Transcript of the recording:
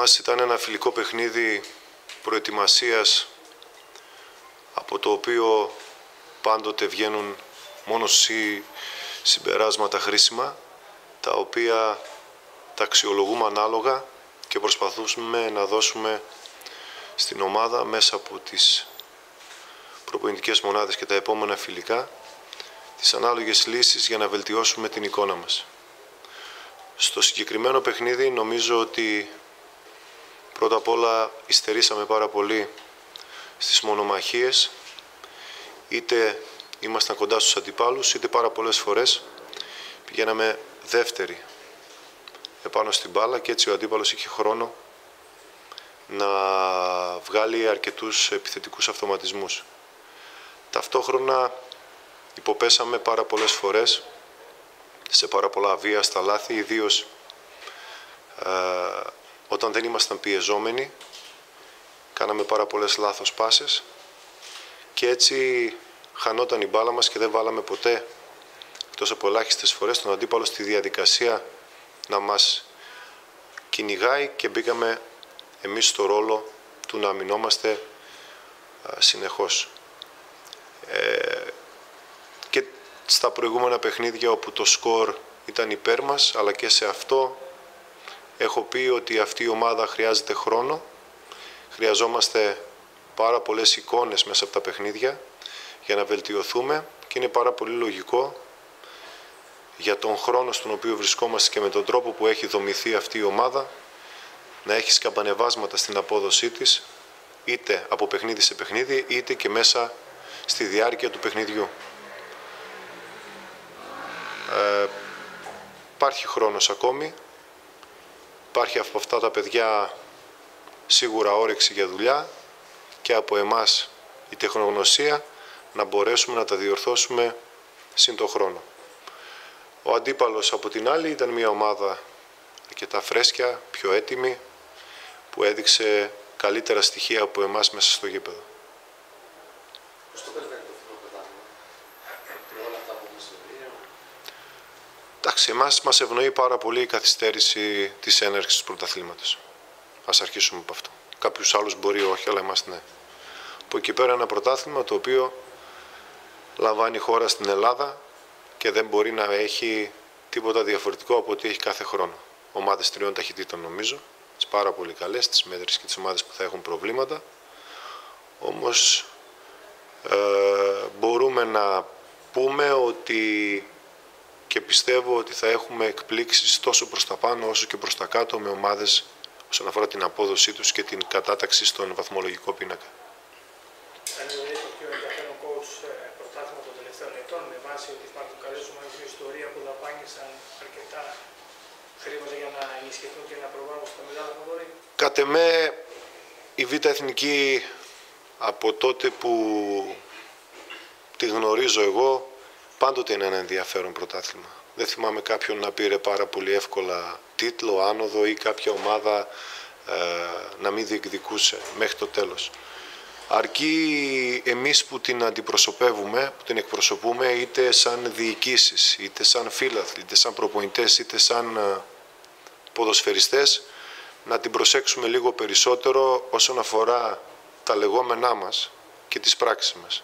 μας ήταν ένα φιλικό παιχνίδι προετοιμασίας από το οποίο πάντοτε βγαίνουν μόνο συμπεράσματα χρήσιμα τα οποία τα αξιολογούμε ανάλογα και προσπαθούμε να δώσουμε στην ομάδα μέσα από τις προπονητικές μονάδες και τα επόμενα φιλικά τις ανάλογες λύσεις για να βελτιώσουμε την εικόνα μας. Στο συγκεκριμένο παιχνίδι νομίζω ότι πρώτα απ' όλα υστερήσαμε πάρα πολύ στις μονομαχίες είτε ήμασταν κοντά στους αντιπάλους είτε πάρα πολλές φορές πηγαίναμε δεύτεροι επάνω στην μπάλα και έτσι ο αντίπαλος είχε χρόνο να βγάλει αρκετούς επιθετικούς αυτοματισμούς. Ταυτόχρονα υποπέσαμε πάρα πολλές φορές σε πάρα πολλά βία στα λάθη, ιδίως ε, όταν δεν ήμασταν πιεζόμενοι, κάναμε πάρα πολλές λάθος πάσες και έτσι χανόταν η μπάλα μας και δεν βάλαμε ποτέ, εκτός από ελάχιστες φορές, τον αντίπαλο στη διαδικασία να μας κυνηγάει και μπήκαμε εμείς στο ρόλο του να αμυνόμαστε ε, συνεχώς. Ε, και στα προηγούμενα παιχνίδια όπου το σκορ ήταν υπέρ μας, αλλά και σε αυτό έχω πει ότι αυτή η ομάδα χρειάζεται χρόνο. Χρειαζόμαστε πάρα πολλές εικόνες μέσα από τα παιχνίδια για να βελτιωθούμε και είναι πάρα πολύ λογικό για τον χρόνο στον οποίο βρισκόμαστε και με τον τρόπο που έχει δομηθεί αυτή η ομάδα να έχεις σκαμπανεβάσματα στην απόδοσή της είτε από παιχνίδι σε παιχνίδι είτε και μέσα στη διάρκεια του παιχνιδιού. Ε, υπάρχει χρόνος ακόμη, υπάρχει από αυτά τα παιδιά σίγουρα όρεξη για δουλειά και από εμάς η τεχνογνωσία να μπορέσουμε να τα διορθώσουμε σύν το χρόνο. Ο αντίπαλος από την άλλη ήταν μια ομάδα αρκετά φρέσκια, πιο έτοιμη, που έδειξε καλύτερα στοιχεία από εμάς μέσα στο γήπεδο. Πώς το περιμένετε αυτό το πρωτάθλημα, με όλα αυτά που μας Εντάξει, εμάς μας ευνοεί πάρα πολύ η καθυστέρηση της έναρξης του πρωταθλήματος. Ας αρχίσουμε από αυτό. Κάποιους άλλους μπορεί όχι, αλλά εμάς ναι. Από εκεί πέρα ένα πρωτάθλημα το οποίο λαμβάνει χώρα στην Ελλάδα και δεν μπορεί να έχει τίποτα διαφορετικό από ό,τι έχει κάθε χρόνο. Ομάδες τριών ταχυτήτων νομίζω τις πάρα πολύ καλές, τις μέτρες και τις ομάδες που θα έχουν προβλήματα. Όμως ε, μπορούμε να πούμε ότι και πιστεύω ότι θα έχουμε εκπλήξεις τόσο προς τα πάνω όσο και προς τα κάτω με ομάδες όσον αφορά την απόδοσή τους και την κατάταξη στον βαθμολογικό πίνακα. Είναι το πιο ενδιαφέρον coach ε, πρωτάθλημα των τελευταίων ετών με βάση ότι υπάρχουν καλές ομάδες στην ιστορία που δαπάνησαν αρκετά χρήματα για να ενισχυθούν και να προβάλλουν στα μεγάλα φαβορή. Κατ' εμέ η Β' Εθνική από τότε που τη γνωρίζω εγώ πάντοτε είναι ένα ενδιαφέρον πρωτάθλημα. Δεν θυμάμαι κάποιον να πήρε πάρα πολύ εύκολα τίτλο, άνοδο ή κάποια ομάδα ε, να μην διεκδικούσε μέχρι το τέλος. Αρκεί εμείς που την αντιπροσωπεύουμε, που την εκπροσωπούμε είτε σαν διοικήσεις, είτε σαν φίλαθλοι, είτε σαν προπονητές, είτε σαν ε, ποδοσφαιριστές να την προσέξουμε λίγο περισσότερο όσον αφορά τα λεγόμενά μας και τις πράξεις μας.